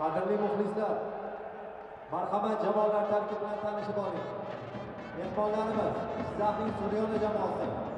qadrli muxlislar marhamat jamoalar tarkibi bilan tanishib oling. Mehmonlarimiz jizzaxning suryona jamoasi.